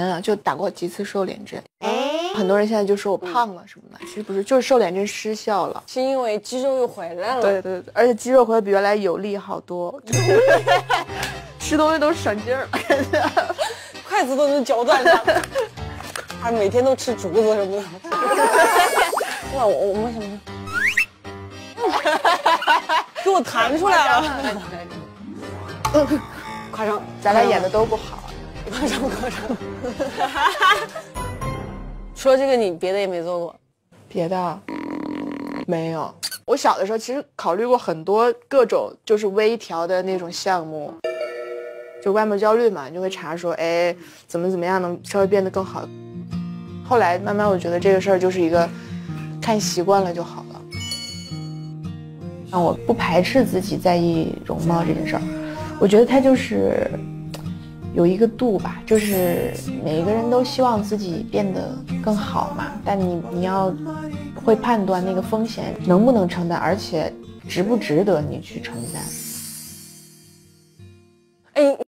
嗯，就打过几次瘦脸针。很多人现在就说我胖了什么的，其实不是，就是瘦脸针失效了。是因为肌肉又回来了。对对对，而且肌肉回来比原来有力好多，吃东西都省劲儿，筷子都能嚼断了。还每天都吃竹子什么的。哇，我我们什么？给我弹出来了。夸张，咱俩演的都不好。夸张夸张。除了这个，你别的也没做过？别的没有。我小的时候其实考虑过很多各种就是微调的那种项目，就外貌焦虑嘛，就会查说，哎，怎么怎么样能稍微变得更好。后来慢慢我觉得这个事儿就是一个看习惯了就好了。我不排斥自己在意容貌这件事儿，我觉得它就是有一个度吧，就是每个人都希望自己变得更好嘛，但你你要会判断那个风险能不能承担，而且值不值得你去承担。哎。